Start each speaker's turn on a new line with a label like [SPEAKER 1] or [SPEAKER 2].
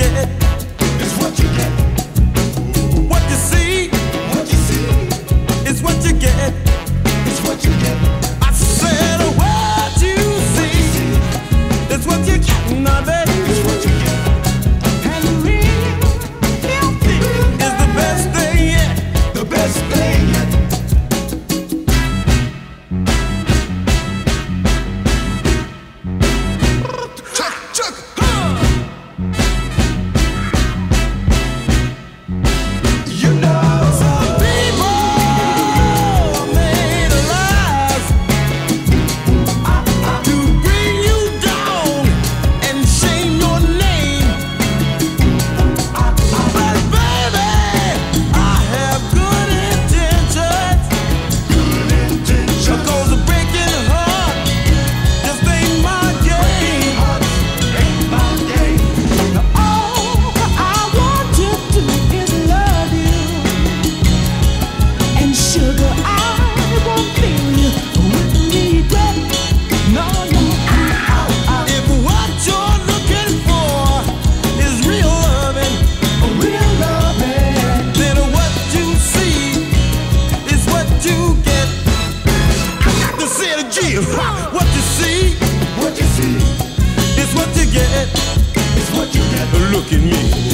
[SPEAKER 1] yeah.
[SPEAKER 2] Look at me.